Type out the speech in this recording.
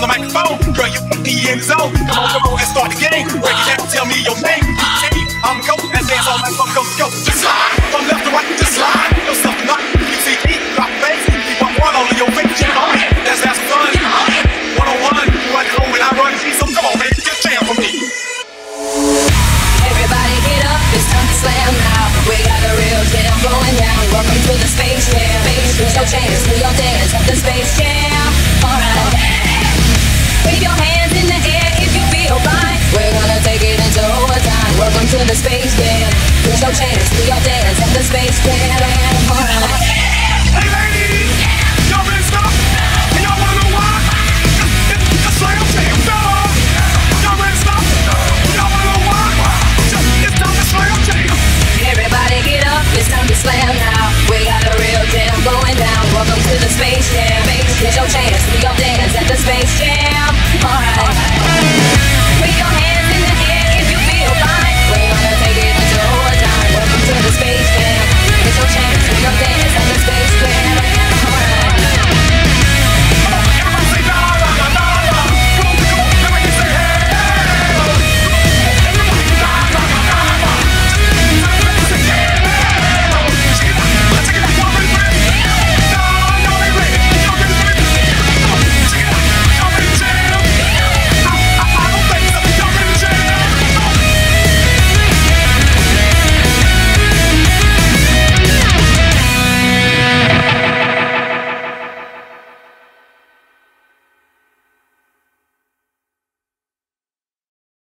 the microphone. Girl, you be in the zone. Come on, come on, and start the game. Break it down, tell me your name. I'm go, and dance all night fuck, go go. Just slide from left to right, just slide yourself to knock. You see me, drop bass, keep on one on your face. Jam on it, let's fun. One on one, you run it home and I run it. So come on, baby, just jam for me. Everybody get up, it's time to slam now. We got a real jam going down. Welcome to the space jam. Put your chance do your dance, the space your chance, we all dance in the space, screaming